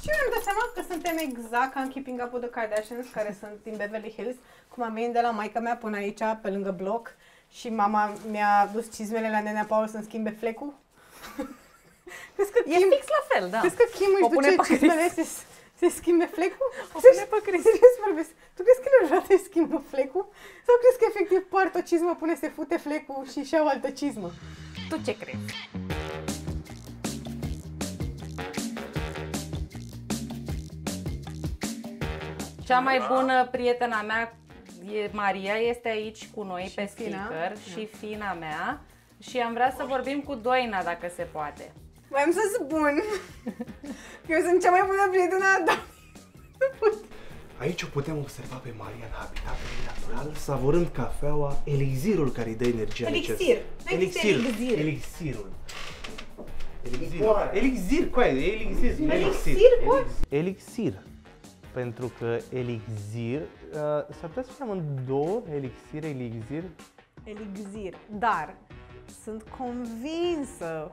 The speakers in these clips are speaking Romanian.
Și mi-am dat seama că suntem exact ca în Keeping Up with the Kardashians, care sunt din Beverly Hills, cum am venit de la maica mea până aici, pe lângă bloc, și mama mi-a dus cizmele la nenea Paul să-mi schimbe flecul. Crezi că E Kim, fix la fel, da. crezi că Kim O își pune duce pe Chris. cizmele să se schimbe flecul? O pune pe Chris. Serios vorbesc. Tu crezi că el își schimbă flecul? Sau crezi că efectiv poartă o cizmă, pune, se fute flecul și și-a o altă cizmă? Tu ce crezi? Cea mai bună prietena mea, e Maria, este aici cu noi Și pe Fina. speaker și fina mea și am vrea să vorbim cu Doina dacă se poate. Voiam să spun că eu sunt cea mai bună prietenă a Dani. Aici o putem observa pe Maria în habitatul ei natural, savurând cafeaua, elixirul care îi dă energia Elixir. necesară. Nu există elixir. Elixirul. Elixir. Elixir, cu aia, elixir. Elixir, cu? Elixir. Pentru că elixir, uh, s-ar putea să spunem în două, elixir, elixir. Elixir. Dar sunt convinsă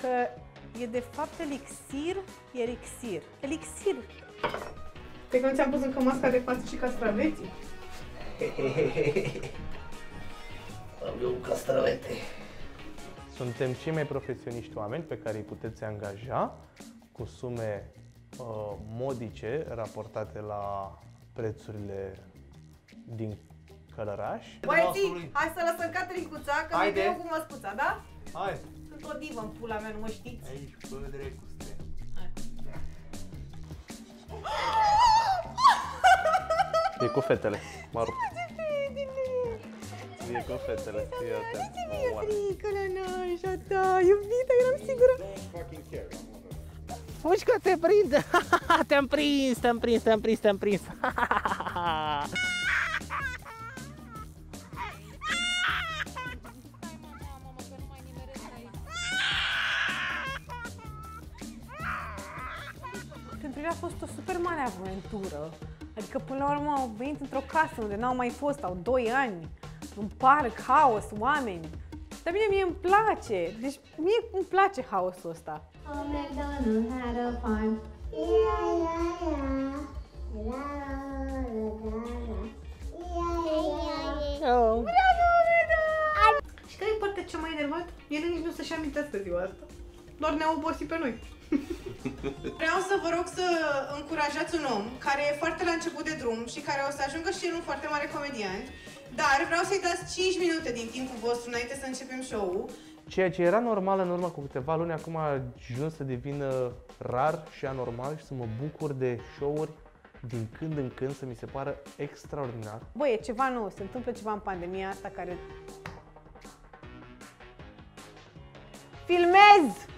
că e de fapt elixir, e elixir. Elixir. Pe când ți-am pus încă masca de față și castraveții? Am eu un castravete. Suntem cei mai profesioniști oameni pe care îi puteți angaja cu sume uh, modice raportate la prețurile din Călăraș. Băieții, hai să lăsăm Caterincuța, că nu Haide. eu cu măscuța, da? Hai! Sunt o divă în pula mea, nu mă știți? Aici, bă, drept cu stre. E cu fetele, mă rog. E cu fetele, fii atent. mă omoară. frică la nașa ta, iubita, eram sigură. Fugi că te prind! te-am prins, te-am prins, te-am prins, te-am prins! Pentru el a fost o super mare aventură. Adică până la urmă au venit într-o casă unde n-au mai fost, au 2 ani, un parc, haos, oameni. Dar bine, mie îmi place. Deci mie îmi place haosul ăsta. Old MacDonald had a farm. E-I-I-I. La-la-la-la-la. E-I-I-I. Și care e partea cea mai enervantă? El nici nu să-și amintească ziua asta. Doar ne-au obosit pe noi. Vreau să vă rog să încurajați un om care e foarte la început de drum și care o să ajungă și el un foarte mare comedian, dar vreau să-i dați 5 minute din timpul vostru înainte să începem show-ul. Ceea ce era normal în urmă cu câteva luni, acum a ajuns să devină rar și anormal și să mă bucur de show-uri din când în când, să mi se pară extraordinar. Băi, e ceva nou, se întâmplă ceva în pandemia asta care... Filmez!